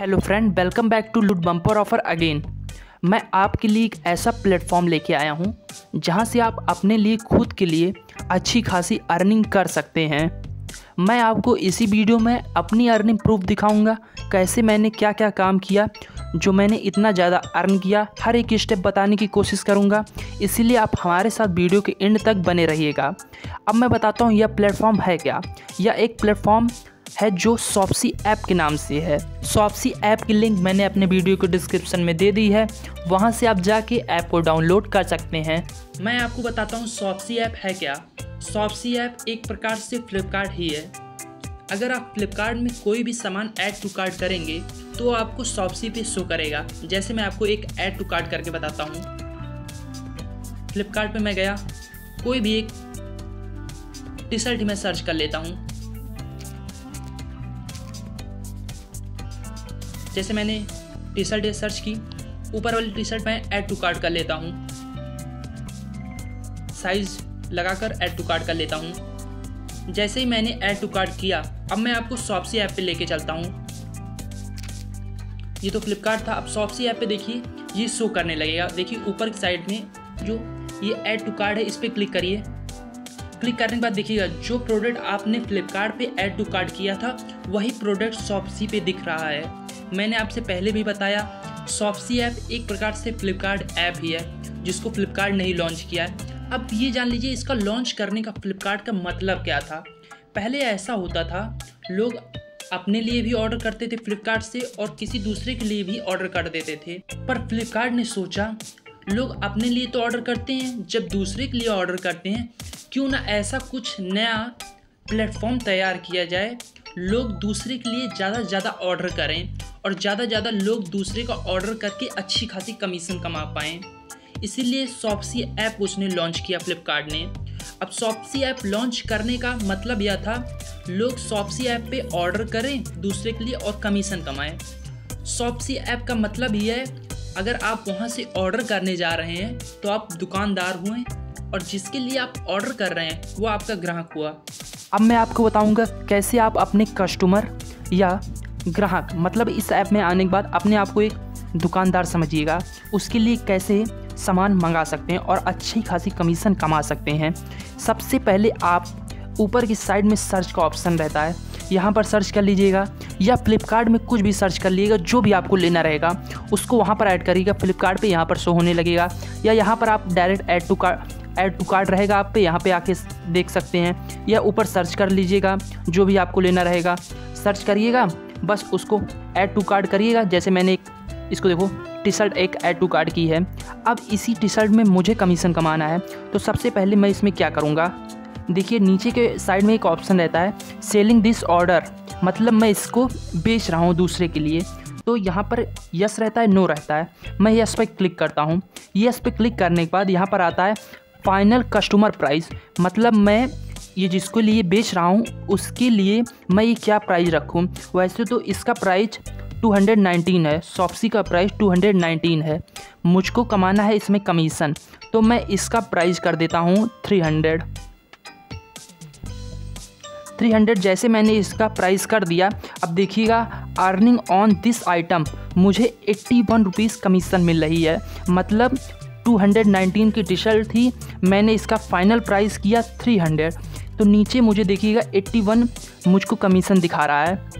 Hello friend welcome back to loot bumper offer again मैं आपके लिए एक ऐसा प्लेटफॉर्म लेके आया हूँ, जहाँ से आप अपने लिए खुद के लिए अच्छी खासी अर्निंग कर सकते हैं। मैं आपको इसी वीडियो में अपनी अर्निंग प्रूफ दिखाऊँगा, कैसे मैंने क्या क्या काम किया, जो मैंने इतना ज़्यादा अर्न किया, हर एक स्टेप बताने की कोशिश करूँगा। इसीलिए आप हमारे साथ वीडियो के एंड तक बने रहिएगा। अब मैं बताता हूँ, यह प्लेटफॉर्म है क्या? यह एक प्लेटफॉर्म है जो सॉप्सी ऐप के नाम से है। सॉप्सी ऐप की लिंक मैंने अपने वीडियो के डिस्क्रिप्शन में दे दी है। वहाँ से आप जाके ऐप को डाउनलोड कर सकते हैं। मैं आपको बताता हूँ सॉप्सी ऐप है क्या। सॉप्सी ऐप एक प्रकार से फ्लिपकार्ट ही है। अगर आप फ्लिपकार्ट में कोई भी सामान ऐड टू कार्ट करेंगे तो आपको सॉप्सी पे शो करेगा। जैसे मैं आपको एक ऐड टू कार्ट करके बताता हूँ। फ्लिपकार्ट मैं गया। कोई भी एक टी शर्ट मैं सर्च कर लेता हूँ। जैसे मैंने टी शर्ट सर्च की, ऊपर वाली टी शर्ट मैं ऐड टू कार्ट कर लेता हूँ। साइज़ लगाकर ऐड टू कार्ट कर लेता हूँ। जैसे ही मैंने ऐड टू कार्ट किया, अब मैं आपको सॉप्सी ऐप पे लेके चलता हूँ। ये तो फ्लिपकार्ट था, अब सॉप्सी ऐप पे देखिए, ये शो करने लगेगा। देखिए, ऊपर की साइड में जो ये ऐड टू कार्ड है, इस पर क्लिक करिए। क्लिक करने के बाद देखिएगा, जो प्रोडक्ट आपने फ्लिपकार्ट ऐड टू कार्ड किया था, वही प्रोडक्ट सॉप्सी पे दिख रहा है। मैंने आपसे पहले भी बताया सॉफ्सी ऐप एक प्रकार से फ्लिपकार्ट ऐप ही है, जिसको फ्लिपकार्ट ने ही लॉन्च किया है। अब ये जान लीजिए, इसका लॉन्च करने का फ्लिपकार्ट का मतलब क्या था? पहले ऐसा होता था, लोग अपने लिए भी ऑर्डर करते थे फ्लिपकार्ट से और किसी दूसरे के लिए भी ऑर्डर कर देते थे। पर फ्लिपकार्ट ने सोचा, लोग अपने लिए तो ऑर्डर करते हैं, जब दूसरे के लिए ऑर्डर करते हैं, क्यों ना ऐसा कुछ नया प्लेटफॉर्म तैयार किया जाए, लोग दूसरे के लिए ज़्यादा से ज़्यादा ऑर्डर करें। और ज़्यादा ज़्यादा लोग दूसरे का ऑर्डर करके अच्छी खासी कमीशन कमा पाएँ। इसीलिए सॉप्सी ऐप उसने लॉन्च किया फ्लिपकार्ट ने। अब सॉप्सी ऐप लॉन्च करने का मतलब यह था, लोग सॉप्सी ऐप पे ऑर्डर करें, दूसरे के लिए और कमीशन कमाएँ। सॉप्सी ऐप का मतलब ये है, अगर आप वहाँ से ऑर्डर करने जा रहे हैं तो आप दुकानदार हुए और जिसके लिए आप ऑर्डर कर रहे हैं, वो आपका ग्राहक हुआ। अब मैं आपको बताऊँगा कैसे आप अपने कस्टमर या ग्राहक मतलब इस ऐप में आने के बाद अपने आप को एक दुकानदार समझिएगा। उसके लिए कैसे सामान मंगा सकते हैं और अच्छी खासी कमीशन कमा सकते हैं। सबसे पहले आप ऊपर की साइड में सर्च का ऑप्शन रहता है। यहाँ पर सर्च कर लीजिएगा या फ्लिपकार्ट में कुछ भी सर्च कर लीजिएगा, जो भी आपको लेना रहेगा, उसको वहाँ पर ऐड करिएगा। फ्लिपकार्ट यहाँ पर शो होने लगेगा या यहाँ पर आप direct add to cart, add to cart रहेगा आप पे। यहाँ पे आके देख सकते हैं या ऊपर सर्च कर लीजिएगा, जो भी आपको लेना रहेगा। सर्च करिएगा बस उसको ऐड टू कार्ड करिएगा। जैसे मैंने एक इसको देखो टी शर्ट एक ऐड टू कार्ड की है। अब इसी टी शर्ट में मुझे कमीशन कमाना है। तो सबसे पहले मैं इसमें क्या करूँगा? देखिए, नीचे के साइड में एक ऑप्शन रहता है सेलिंग दिस ऑर्डर मतलब मैं इसको बेच रहा हूँ दूसरे के लिए। तो यहाँ पर यस रहता है नो रहता है। मैं यस पर क्लिक करता हूँ। यस पे क्लिक करने के बाद यहाँ पर आता है फाइनल कस्टमर प्राइस मतलब मैं ये जिसको लिए बेच रहा हूँ, उसके लिए मैं ये क्या प्राइस रखूँ? वैसे तो इसका प्राइस 219 है सॉप्सी का प्राइस 219 है। मुझको कमाना है इसमें कमीशन तो मैं इसका प्राइस कर देता हूँ 300 300 जैसे मैंने इसका प्राइस कर दिया, अब देखिएगा अर्निंग ऑन दिस आइटम मुझे एट्टी वन रुपीज़ कमीशन मिल रही है। मतलब 219 की टी शर्ट थी, मैंने इसका फाइनल प्राइस किया 300 तो नीचे मुझे देखिएगा 81 मुझको कमीशन दिखा रहा है।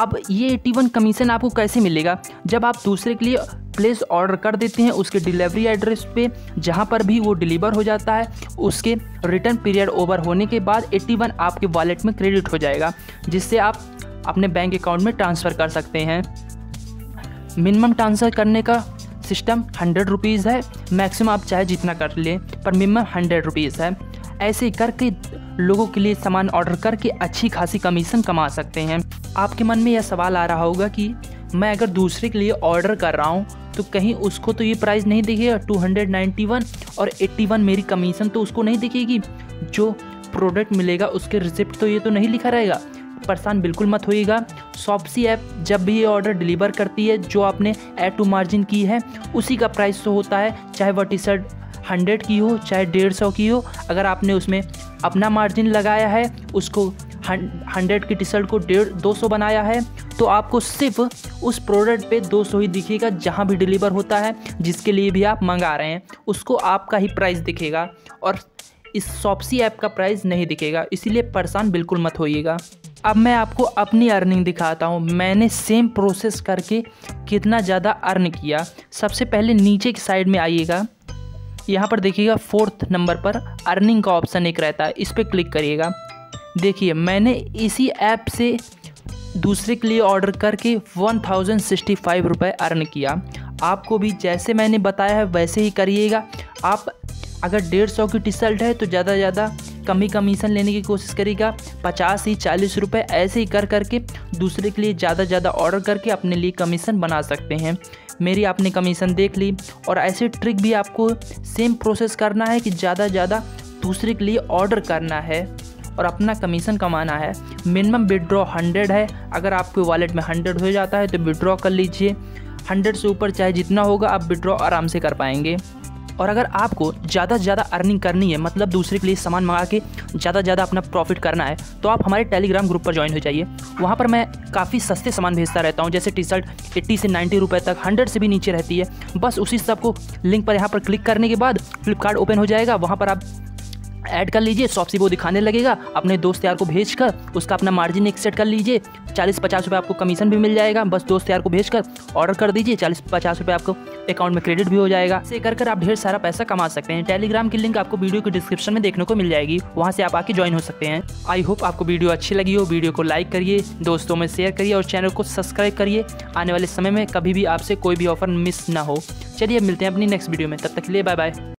अब ये 81 कमीशन आपको कैसे मिलेगा? जब आप दूसरे के लिए प्लेस ऑर्डर कर देते हैं, उसके डिलीवरी एड्रेस पे, जहाँ पर भी वो डिलीवर हो जाता है, उसके रिटर्न पीरियड ओवर होने के बाद 81 आपके वॉलेट में क्रेडिट हो जाएगा, जिससे आप अपने बैंक अकाउंट में ट्रांसफ़र कर सकते हैं। मिनिमम ट्रांसफ़र करने का सिस्टम हंड्रेड रुपीज़ है मैक्सिमम आप चाहे जितना कर लें, पर मिनिमम हंड्रेड रुपीज़ है। ऐसे करके लोगों के लिए सामान ऑर्डर करके अच्छी खासी कमीशन कमा सकते हैं। आपके मन में यह सवाल आ रहा होगा कि मैं अगर दूसरे के लिए ऑर्डर कर रहा हूँ तो कहीं उसको तो ये प्राइस नहीं दिखेगा। 291 और 81 मेरी कमीशन तो उसको नहीं दिखेगी। जो प्रोडक्ट मिलेगा, उसके रिसिप्ट तो ये तो नहीं लिखा रहेगा। परेशान बिल्कुल मत होइएगा। सॉप्सी ऐप जब भी ये ऑर्डर डिलीवर करती है, जो आपने एड टू मार्जिन की है, उसी का प्राइस तो होता है, चाहे वह टी शर्ट हंड्रेड की हो, चाहे डेढ़ सौ की हो, अगर आपने उसमें अपना मार्जिन लगाया है, उसको हंड्रेड की टी शर्ट को डेढ़, दो सौ बनाया है तो आपको सिर्फ़ उस प्रोडक्ट पे 200 ही दिखेगा जहाँ भी डिलीवर होता है, जिसके लिए भी आप मंगा रहे हैं। उसको आपका ही प्राइस दिखेगा और इस शॉपसी ऐप का प्राइस नहीं दिखेगा, इसीलिए परेशान बिल्कुल मत होइएगा। अब मैं आपको अपनी अर्निंग दिखाता हूँ। मैंने सेम प्रोसेस करके कितना ज़्यादा अर्न किया। सबसे पहले नीचे की साइड में आइएगा। यहाँ पर देखिएगा फोर्थ नंबर पर अर्निंग का ऑप्शन एक रहता है, इस पर क्लिक करिएगा। देखिए, मैंने इसी ऐप से दूसरे के लिए ऑर्डर करके वन थाउज़ेंड सिक्सटी फाइव रुपये अर्न किया। आपको भी जैसे मैंने बताया है, वैसे ही करिएगा। आप अगर डेढ़ सौ की टी शर्ट है तो ज़्यादा से ज़्यादा कम ही कमीशन लेने की कोशिश करिएगा। पचास ही चालीस रुपये ऐसे ही कर करके दूसरे के लिए ज़्यादा ज़्यादा ऑर्डर करके अपने लिए कमीशन बना सकते हैं। मेरी आपने कमीशन देख ली और ऐसे ट्रिक भी आपको सेम प्रोसेस करना है कि ज़्यादा ज़्यादा दूसरे के लिए ऑर्डर करना है और अपना कमीशन कमाना है। मिनिमम विड्रॉ हंड्रेड है। अगर आपके वॉलेट में हंड्रेड हो जाता है तो विड्रॉ कर लीजिए। हंड्रेड से ऊपर चाहे जितना होगा आप विड्रॉ आराम से कर पाएँगे। और अगर आपको ज़्यादा से ज़्यादा अर्निंग करनी है मतलब दूसरे के लिए सामान मंगा के ज़्यादा से ज़्यादा अपना प्रॉफिट करना है तो आप हमारे टेलीग्राम ग्रुप पर ज्वाइन हो जाइए। वहाँ पर मैं काफ़ी सस्ते सामान भेजता रहता हूँ, जैसे टी शर्ट एट्टी से नाइन्टी रुपये तक हंड्रेड से भी नीचे रहती है। बस उसी सबको लिंक पर यहाँ पर क्लिक करने के बाद फ्लिपकार्ट ओपन हो जाएगा। वहाँ पर आप ऐड कर लीजिए शॉपसी वो दिखाने लगेगा। अपने दोस्त यार को भेज कर उसका अपना मार्जिन एक सेट कर लीजिए। चालीस पचास रुपये आपको कमीशन भी मिल जाएगा। बस दोस्त यार को भेज कर ऑर्डर कर दीजिए चालीस पचास रुपये आपको अकाउंट में क्रेडिट भी हो जाएगा। इसे कर कर आप ढेर सारा पैसा कमा सकते हैं। टेलीग्राम की लिंक आपको वीडियो के डिस्क्रिप्शन में देखने को मिल जाएगी। वहाँ से आप आके ज्वाइन हो सकते हैं। आई होप आपको वीडियो अच्छी लगी हो। वीडियो को लाइक करिए, दोस्तों में शेयर करिए और चैनल को सब्सक्राइब करिए। आने वाले समय में कभी भी आपसे कोई भी ऑफ़र मिस ना हो। चलिए मिलते हैं अपनी नेक्स्ट वीडियो में। तब तक के लिए बाय बाय